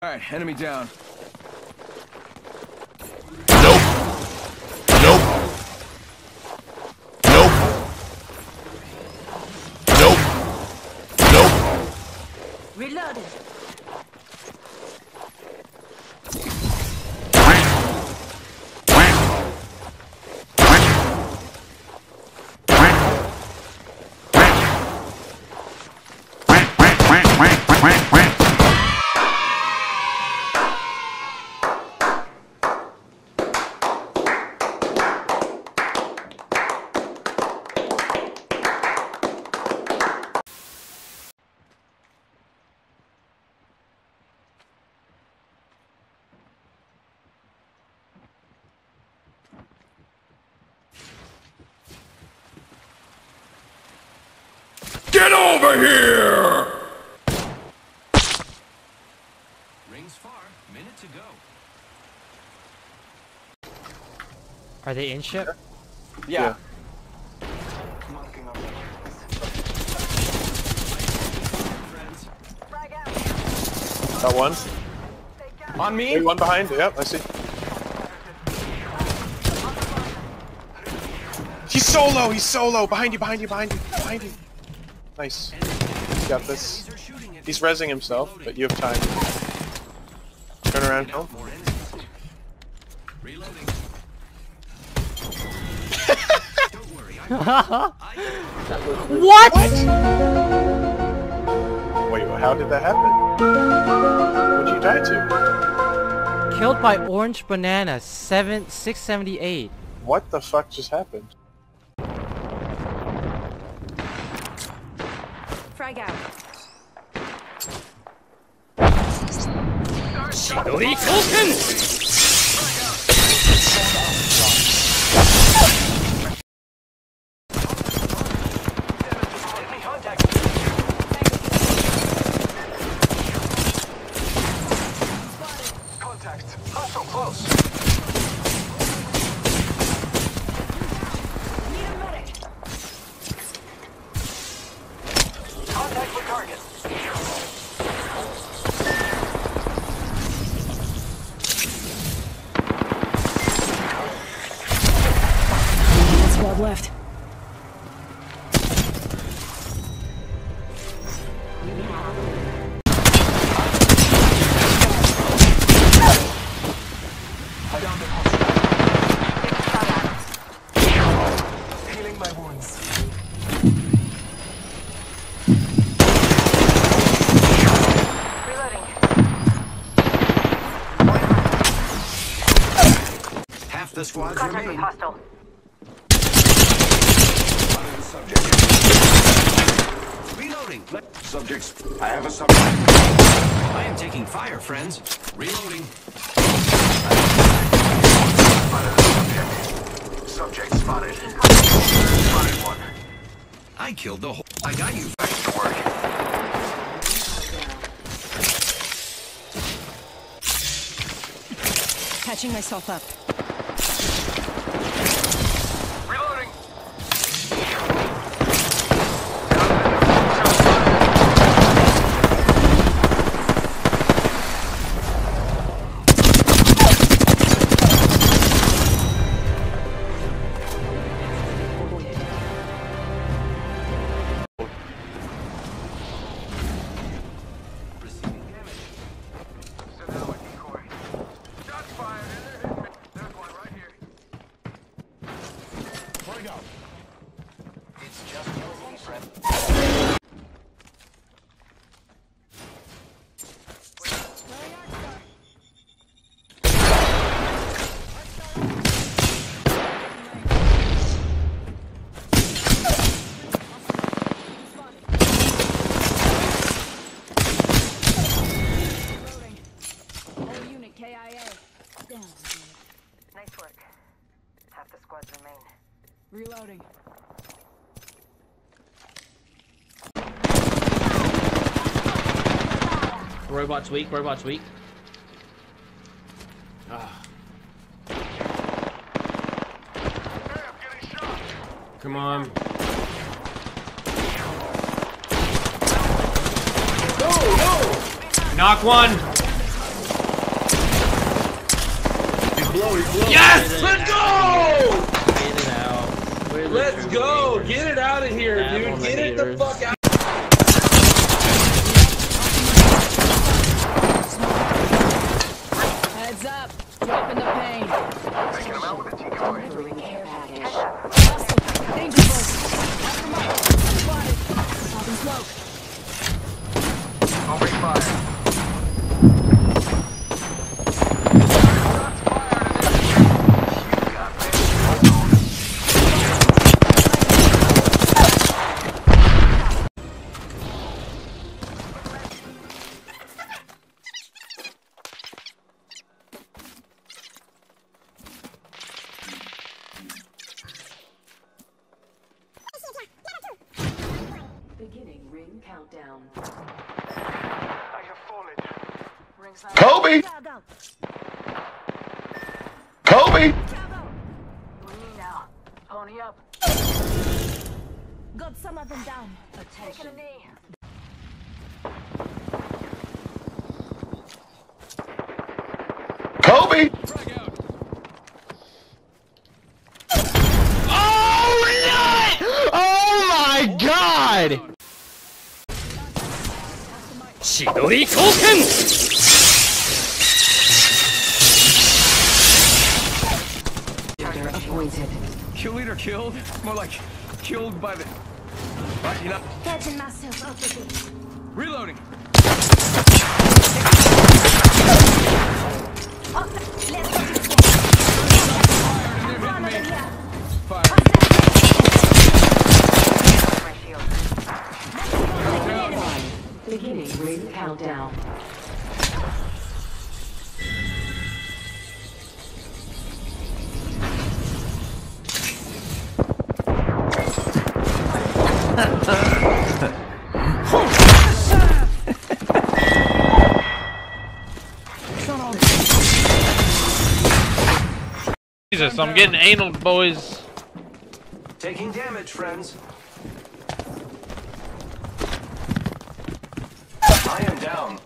Alright, enemy down. Nope. Nope. Nope. Nope. Nope. Reloaded. Get over here! Rings far. Minute to go. Are they in ship? Yeah. Got one. On me? Hey, one behind. Yep, I see. He's solo. He's solo. Behind you. Behind you. Behind you. Behind you. Nice. Got this. They're shooting it. He's rezzing himself, but you have time. Turn around, kill. More. Reloading. Don't worry. I, What? Wait, how did that happen? What'd you die to? Killed by Orange Banana, seven six seventy eight. What the fuck just happened? Frag out. Contact. The squads Contact with remain. hostile. Reloading. Subjects. I have a subject. I am taking fire, friends. Reloading. Subject spotted. Spotted one. I killed the whole. I got you. Back to work. Patching myself up. It's just your own Robots weak, robots weak. Ah. Come on. No, no! Knock one! Blow, blow. Yes! Let's go! It Let's go! Get it out of here, dude! Get it the fuck out! Up. Kobe! Kobe! Pony up. Got some of them down. Taking a knee. Kobe! Oh, oh my god! Shidori token! Appointed. Kill leader killed? More like killed by the. Right, you know. Catching myself up with it. Reloading. They're hitting me. Fire. My shield. Down. Beginning ring countdown. Jesus, I'm getting anal, boys. Taking damage, friends. I am down.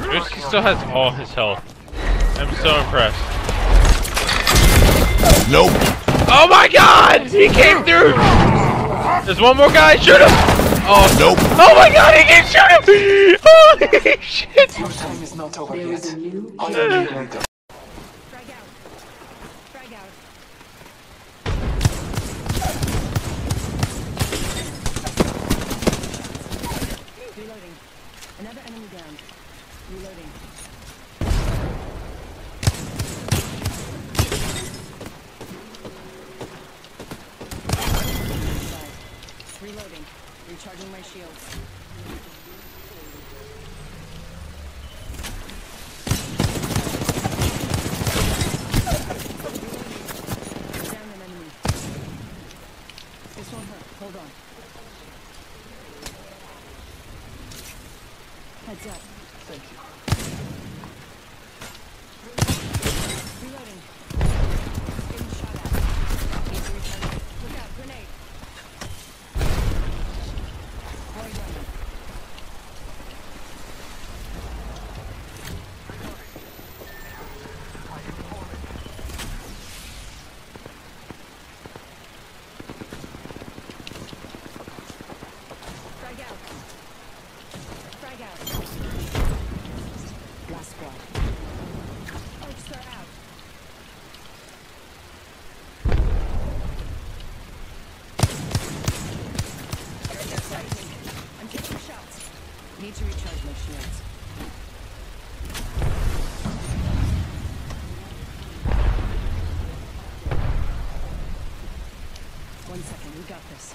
Drewski still has all his health. I'm so impressed. Nope. Oh my god! He came through! There's one more guy, shoot him! Oh, Nope. oh my god, he can shoot him! Holy shit! There is a new Frag out. Frag out. Reloading. Another enemy down. Reloading. Reloading. Recharging my shields. Down an enemy. This won't hurt. Hold on. Heads up. Thank you. Reloading. Getting shot at. Need to recharge. Look out, grenade. Boy down. Frag out. Frag out. Last squad. Arc Star out. Area sighting. I'm taking shots. Need to recharge my shields. One second, we got this.